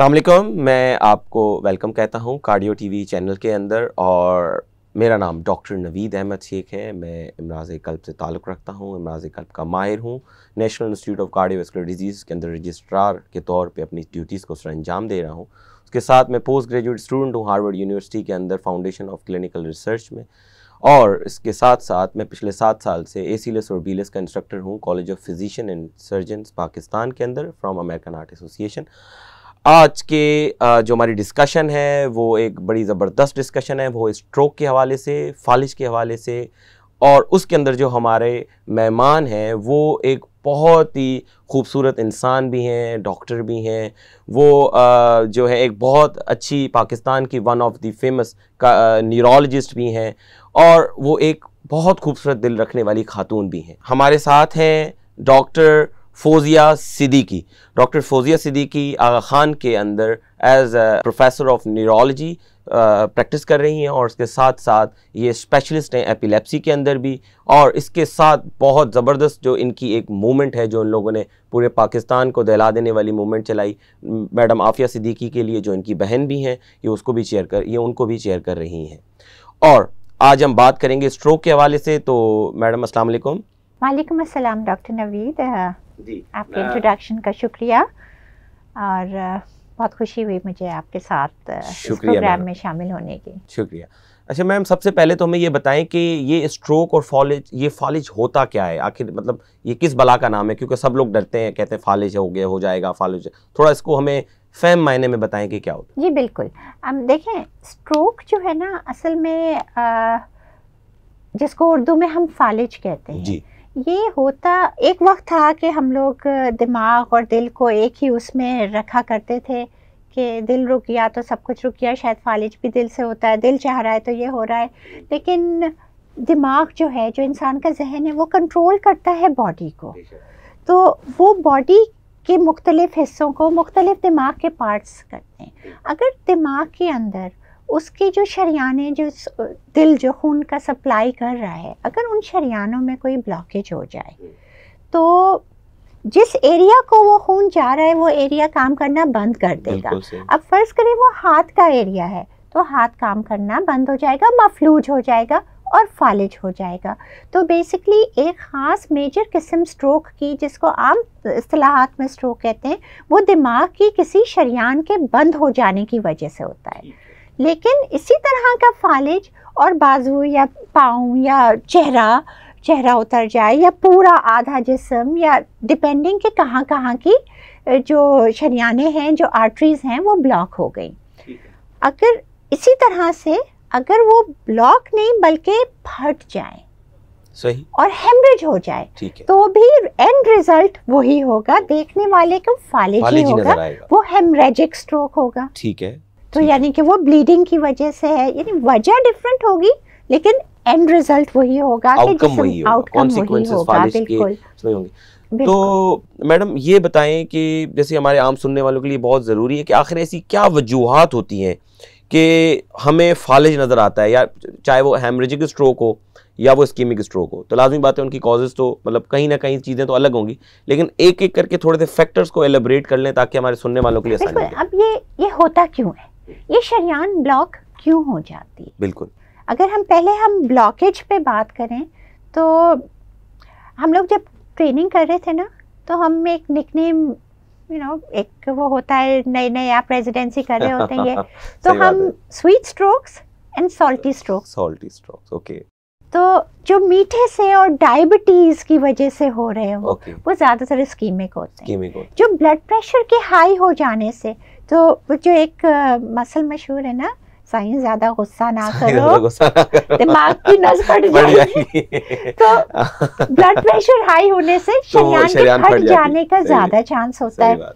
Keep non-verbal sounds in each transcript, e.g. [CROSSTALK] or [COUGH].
अस्सलाम मैं आपको वेलकम कहता हूँ कार्डियो टीवी चैनल के अंदर और मेरा नाम डॉक्टर नवीद अहमद शेख है। मैं इमराज कल्ब से ताल्लुक़ रखता हूँ। इमराज कल्ब का माहिर हूँ। National institute of cardiovascular disease के अंदर रजिस्ट्रार के तौर पे अपनी ड्यूटीज़ को सर अंजाम दे रहा हूँ। उसके साथ मैं पोस्ट ग्रेजुएट स्टूडेंट हूँ हार्वर्ड यूनिवर्सिटी के अंदर फाउंडेशन ऑफ़ क्लिनिकल रिसर्च में। और इसके साथ साथ मैं पिछले सात साल से ए और बी का इंस्ट्रक्टर हूँ। College of physician and surgeon Pakistan के अंदर फ्राम अमेरिकन आर्ट एसोसिएशन आज के जो हमारी डिस्कशन है, वो एक बड़ी ज़बरदस्त डिस्कशन है। वो स्ट्रोक के हवाले से, फालिश के हवाले से और उसके अंदर जो हमारे मेहमान हैं, वो एक बहुत ही खूबसूरत इंसान भी हैं डॉक्टर भी हैं। वो जो है एक बहुत अच्छी पाकिस्तान की one of the famous neurologist भी हैं और वो एक बहुत खूबसूरत दिल रखने वाली खातून भी हैं। हमारे साथ हैं डॉक्टर फोजिया सिद्दीकी। डॉक्टर फोजिया सिद्दीकी आगा खान के अंदर as professor of neurology practice कर रही हैं और इसके साथ साथ ये स्पेशलिस्ट हैं एपिलेप्सी के अंदर भी और इसके साथ बहुत ज़बरदस्त जो इनकी एक मूवमेंट है, जो इन लोगों ने पूरे पाकिस्तान को दहला देने वाली मूवमेंट चलाई, मैडम आफिया सिद्दीकी के लिए जो इनकी बहन भी हैं, ये उसको भी चेयर कर, ये उनको भी चेयर कर रही हैं। और आज हम बात करेंगे स्ट्रोक के हवाले से तो मैडम अस्सलाम वालेकुम। वालेकुम डॉक्टर नवीद आपके इंट्रोडक्शन का शुक्रिया। और बहुत खुशी हुई मुझे आपके साथ इस प्रोग्राम में शामिल होने की। शुक्रिया। अच्छा मैम सबसे पहले तो हमें ये बताएँ कि ये स्ट्रोक और फॉलेज ये फालिज होता क्या है? आखिर मतलब ये किस बला का नाम है? क्योंकि सब लोग डरते हैं कहते हैं फालिज हो गया हो जाएगा फालिज थोड़ा इसको हमें फैम मायने में बताएँ कि क्या होता है। जी बिल्कुल। हम देखें स्ट्रोक जो है ना असल में आ, जिसको उर्दू में हम फालिज कहते हैं जी। ये होता एक वक्त था कि हम लोग दिमाग और दिल को एक ही उसमें रखा करते थे कि दिल रुक गया तो सब कुछ रुक गया शायद फालिज भी दिल से होता है दिल चाह रहा है तो ये हो रहा है। लेकिन दिमाग जो है जो इंसान का जहन है वो कंट्रोल करता है बॉडी को। तो वो बॉडी के मुख्तलिफ़ हिस्सों को मुख्तलिफ़ दिमाग के पार्ट्स करते हैं। अगर दिमाग के अंदर उसके जो शरियाने जो दिल जो खून का सप्लाई कर रहा है अगर उन शरियानों में कोई ब्लॉकेज हो जाए तो जिस एरिया को वो खून जा रहा है वो एरिया काम करना बंद कर देगा। अब फ़र्ज़ करें वो हाथ का एरिया है तो हाथ काम करना बंद हो जाएगा मफलूज हो जाएगा और फालिज हो जाएगा। तो बेसिकली एक ख़ास मेजर किस्म स्ट्रोक की जिसको आम असलाहत में स्ट्रोक कहते हैं वो दिमाग की किसी शरियान के बंद हो जाने की वजह से होता है। लेकिन इसी तरह का फालिज और बाजू या पाँव या चेहरा चेहरा उतर जाए या पूरा आधा जिसम या डिपेंडिंग के कहाँ कहाँ की जो शरियाने हैं जो आर्टरीज हैं वो ब्लॉक हो गई। अगर इसी तरह से अगर वो ब्लॉक नहीं बल्कि फट जाए सही। और हेमरेज हो जाए तो भी एंड रिज़ल्ट वही होगा देखने वाले को फालिज ही होगा वो हेमरेजिक स्ट्रोक होगा। ठीक है। तो यानी कि वो ब्लीडिंग की वजह से है। यानी वजह डिफरेंट होगी लेकिन एंड रिज़ल्ट वही होगा आउटकम वही होगा बिल्कुल। तो मैडम ये बताएँ कि जैसे हमारे आम सुनने वालों के लिए बहुत ज़रूरी है कि आखिर ऐसी क्या वजूहत होती हैं कि हमें फालिज नज़र आता है या चाहे वो हेमरेजिक स्ट्रोक हो या वो स्कीमिक स्ट्रोक हो। तो लाजमी बात है उनकी कॉजेज़ तो मतलब कहीं ना कहीं चीज़ें तो अलग होंगी लेकिन एक एक करके थोड़े से फैक्टर्स को एलिब्रेट कर लें ताकि हमारे सुनने वालों के लिए आसानी अब ये ये होता क्यों है? ये शरियान ब्लॉक क्यों हो जाती है? बिल्कुल। अगर हम पहले हम ब्लॉकेज पे बात करें तो हम लोग जब ट्रेनिंग कर रहे थे ना तो हम एक निकनेम यू नो एक वो होता है नए नए आप रेजिडेंसी कर रहे होते हैं ये। [LAUGHS] तो हम sweet strokes and salty strokes salty strokes okay तो जो मीठे से और डायबिटीज़ की वजह से हो रहे हो okay. वो ज़्यादातर स्कीमिक होते हैं। जो ब्लड प्रेशर के हाई हो जाने से तो जो एक मसल मशहूर है ना साइंस ज़्यादा गुस्सा ना करो। दिमाग की नस फट जाएगी। तो ब्लड प्रेशर हाई होने से [LAUGHS] तो के फट जाने का ज़्यादा चांस होता है।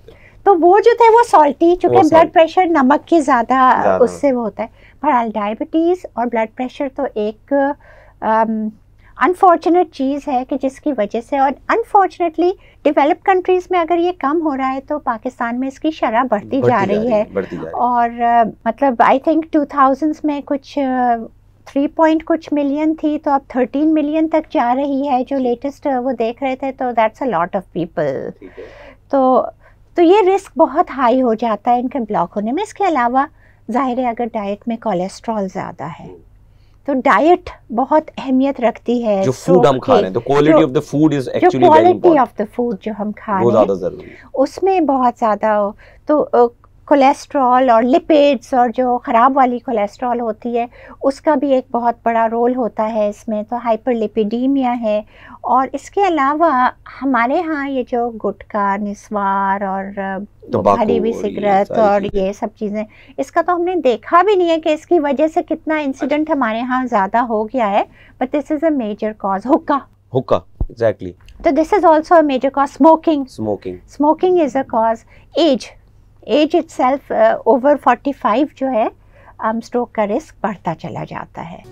तो वो जो थे वो सॉल्टी चूँकि ब्लड प्रेशर नमक के ज़्यादा उससे वो होता है। पर डायबिटीज़ और ब्लड प्रेशर तो एक अनफॉर्चुनेट चीज़ है कि जिसकी वजह से और अनफॉर्चुनेटली डेवलप कंट्रीज़ में अगर ये कम हो रहा है तो पाकिस्तान में इसकी शरह बढ़ती, बढ़ती जा, रही है और uh, मतलब आई थिंक टू थाउजेंड्स में कुछ थ्री uh, पॉइंट कुछ मिलियन थी तो अब थर्टीन मिलियन तक जा रही है। जो लेटेस्ट वो देख रहे थे तो that's a lot of people तो तो ये रिस्क बहुत हाई हो जाता है इनके ब्लॉक होने में। इसके अलावा ज़ाहिर है अगर डाइट में कोलेस्ट्रॉल ज़्यादा है। तो डाइट बहुत अहमियत रखती है जो फ़ूड हम खा रहे हैं तो quality of the food is actually quality of the food जो हम खा रहे हैं उसमें बहुत ज़्यादा तो कोलेस्ट्रॉल और लिपिड्स और जो ख़राब वाली कोलेस्ट्रॉल होती है उसका भी एक बहुत बड़ा रोल होता है इसमें। तो हाइपरलिपिडीमिया है और इसके अलावा हमारे यहाँ ये जो गुटखा निस्वार और भरी हुई सिगरेट और ये सब चीज़ें इसका तो हमने देखा भी नहीं है कि इसकी वजह से कितना इंसिडेंट हमारे यहाँ ज़्यादा हो गया है but this is a major cause hookah. Hookah exactly तो this is also a major cause smoking smoking smoking is a cause age age itself over forty five जो है स्ट्रोक um, का रिस्क बढ़ता चला जाता है।